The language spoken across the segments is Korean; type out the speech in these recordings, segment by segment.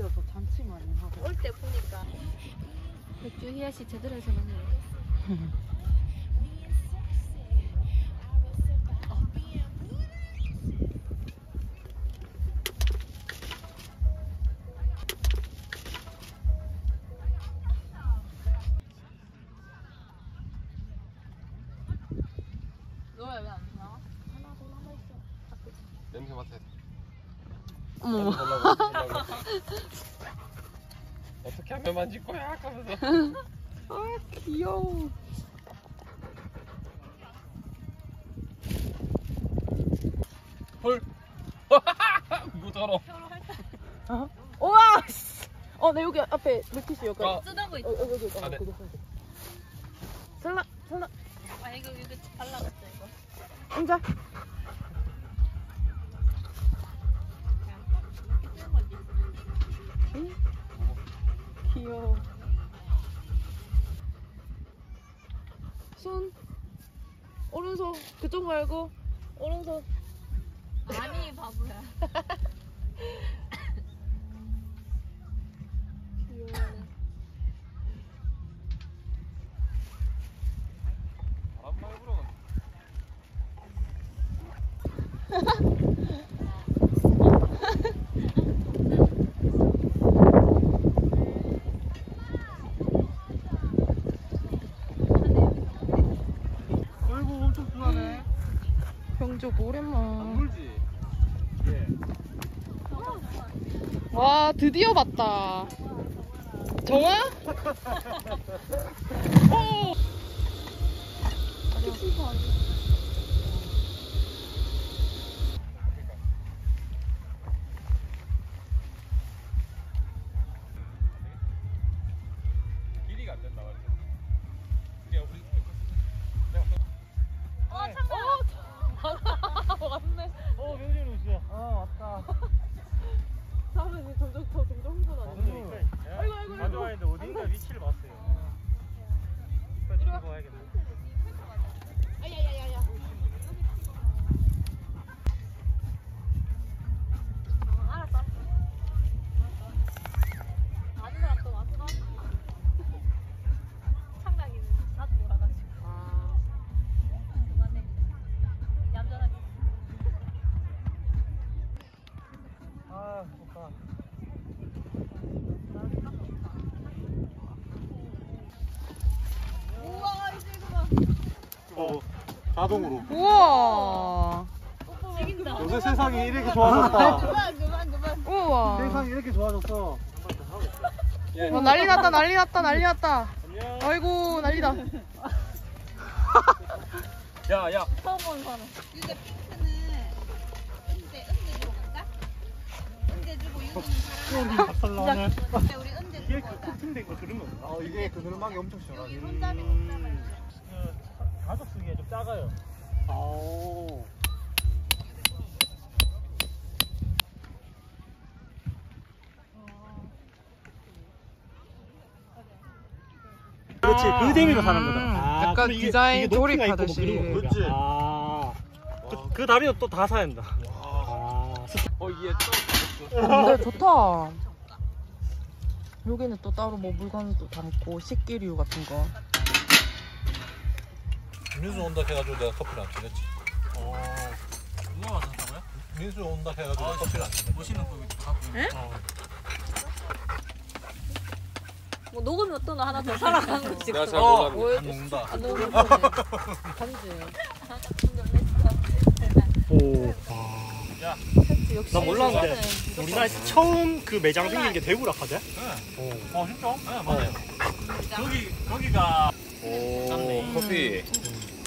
같은 거 빌려서 잔치 많이 하고. 올 때 보니까 맥주 희야 씨 제대로 해서. 너 하면 만질 거야? 하면서. 아 귀여워. 헐. 무더러. 우와. 씨. 어, 나 여기 앞에 물티슈 여기. 아. 어, 쓰다고 있어. 여기 여기. 어, 아, 네. 그거 써야 돼. 설라 설라. 아 이거 이거 발라봤자 이거. 앉아. 귀여워. 손 오른손 그쪽 말고 오른손. 아니 바보야. 병조 오랜만. 물지. 예. 와 드디어 봤다. 정아? 오. 우와 이제 그만. 어 자동으로. 우와. 죽인다. 요새 세상이 이렇게 좋아졌다. 그만 그만 그만. 우와. 세상이 이렇게 좋아졌어. 어, 난리 났다 난리 났다 난리 났다. 안녕. 아이고 난리다. 야, 야. 처음 보는 사람. 우리 이게 그? 큰데 이거 들으면. 아 이게 그 흐름막이 엄청 시원하네. 여기 손잡이 손잡이. 그 가족 쓰기에 좀 작아요. 아. 그렇지 그 재미로 사는 거다. 아, 약간 디자인 조립하듯이. 뭐. 그렇지. 아. 그, 그 다리는 또 다 사야 한다. 아. 어. 근데 좋다. 여기는 또 따로 뭐 물건도 담고 식기류 같은 거. 민수 온다 해가지고 내가 커피를 안 주겠지. 누가 왔었다고요? 민수 온다 해가지고 내가 커피를 안 주겠지. 보시는 거 갖고. 어. 뭐 녹으면 또너 하나 더 살아가는 거지. 내가 잘 어. 몰랐네. 안 먹는다. 안 녹으면 반지. 오. 역시. 나 몰랐는데 이거는 우리나라에서 처음 그 매장 생긴 게 대구 라카드? 네. 어 진짜? 네 맞아요. 거기 거기가 오, 커피.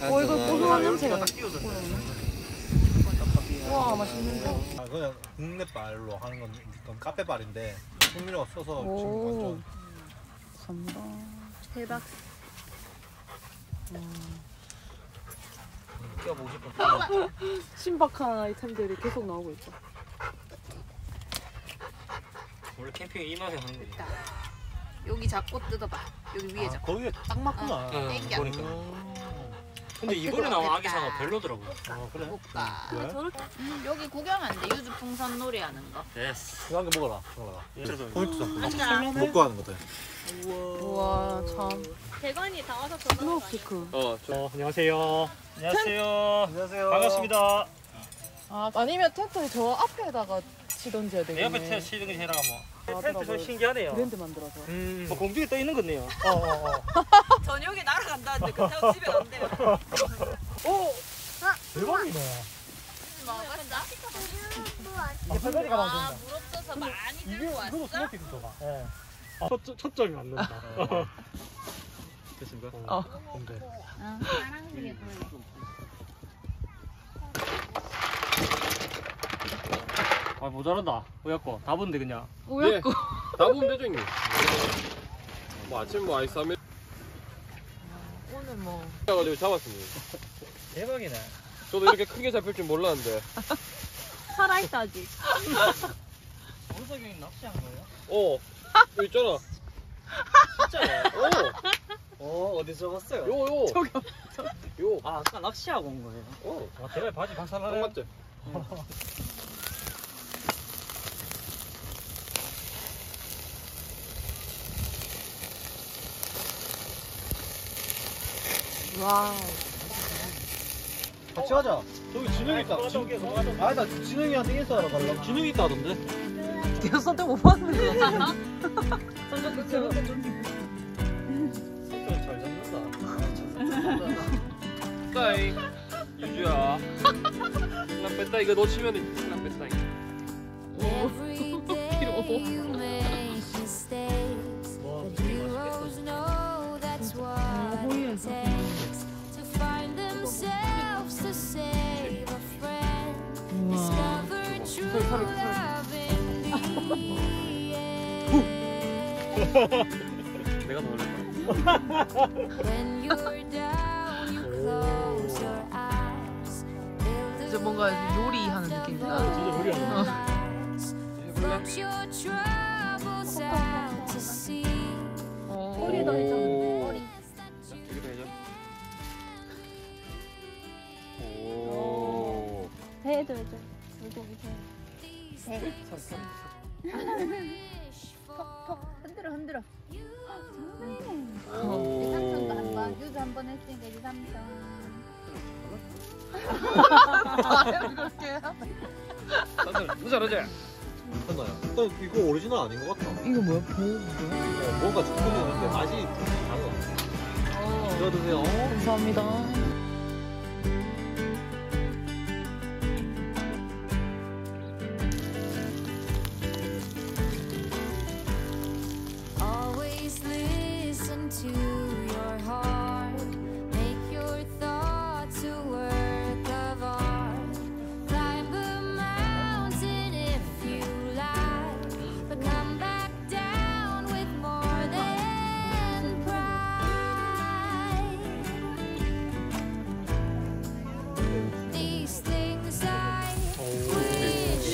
어 이거 고소한 냄새. 딱 끼워져. 우와 맛있는데. 아, 그냥 국내 발로 하는 건, 건 카페 발인데 풍미료가 써서 지금 오. 완전 감사합니다. 대박. 싶어. 신박한 아이템들이 계속 나오고 있죠. 원래 캠핑 이 맛에 하는 거지. 여기 잡고 뜯어봐. 여기 위에 아, 잡고. 거기에 딱 맞구나. 응, 땡겨. 보니까. 음. 근데 이번에 나온 아기상어 별로더라고. 아 그래? 볼까? 왜? 음, 여기 구경한 데 유주 풍선 놀이 하는 거. 됐어. 이거 한 개 먹어라. 먹어라. 그래서 포인트 앉아. 좀 먹고 하는 거다. 우와 참 대관이 다 와서 스노우피크 어, 저 어, 안녕하세요. 안녕하세요. 안녕하세요. 반갑습니다. 아 아니면 텐트 저 앞에다가 치던져야 내 되겠네 치는 게 해라가 뭐. 텐트 하더라고요. 좀 신기하네요. 브랜드 만들어서 음. 뭐 공중에 떠 있는 거네요. 어, 어, 어. 저녁에 날아간다는데 그냥 집에 간대요. 오! 대박이네. 먹었어? 이게 팔다리 가방 아, 없어서 많이 들고 이거 왔어? 스모키스가. 예. 첫, 초점이 안 난다. 됐습니까? 어. 근데. 응, 파란색이 보여. 아, 모자란다. 뭐였고. 다 본데, 그냥. 우였고 다 보면 되죠, 형님. 뭐 아침 뭐 아이스 아메 오늘 뭐 가지고 잡았습니다. 대박이네. 저도 이렇게 크게 잡힐 줄 몰랐는데. 살아있다 아직. 원석이 형이 낚시한 거예요? 어, 여기 있잖아. 진짜요? 어, 어, 어디서 봤어요? 요, 요. 저기 요. 아, 아까 낚시하고 온 거예요? 어, 아, 대가리 바지 딱 박살나네. 맞지? wow 같이 가자. 저기 진영이 있다. 아, 나 진영이한테 인사하러 가려고. 진영이 있다던데? 내가 선택 못 받는 거 같아 성격이 잘 잡는다. 따이. 유주야. 나 뺐다, 이거 놓치면 나 뺐다, 이거. Know that's what it takes The end. 내가 더 놀랬다. When you're down, you close your eyes. Build a 이제 뭔가 요리하는 느낌이다 진짜 요리하는. 어. 꼬리 덜 좀. 꼬리. 여기다 해줘. 오. 배덜 좀. 물고기 배. 배. 톡톡 흔들어 흔들어. 오. 유삼성도 한번 유주 한번 했으니까 유삼성. 너 잘하지? 끝나요. 일단 이거 오리지널 아닌 것 같아. 이거 뭐야? 보 어, 뭔가 좋거든요. 맛이 달라. 어. 들어드세요. 감사합니다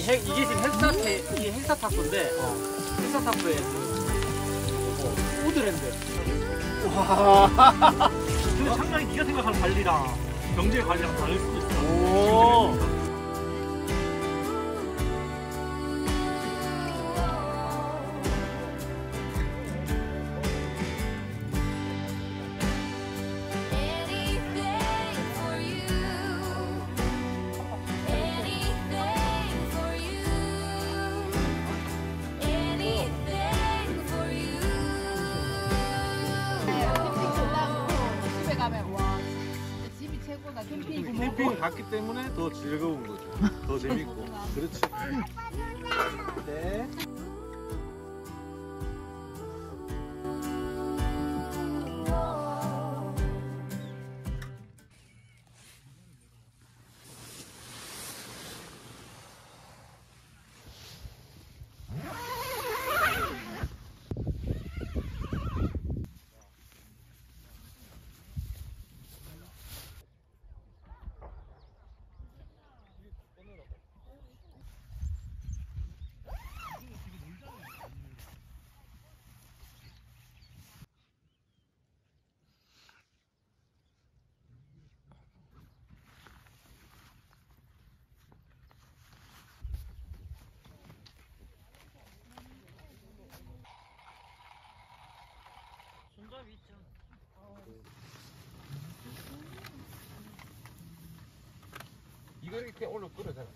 행, 이게 지금 헬스타트, 이게 헬스타타프인데, 헬스타타프에 그, 우드랜드. 와. 근데 상당히 네가 생각하는 관리랑 경제의 관리랑 다를 수도 있어. 오. 갔기 때문에 더 즐거운 거죠. 더 재밌고. 그렇지. 네. 있죠. 이거 이렇게 올려 끓여잖아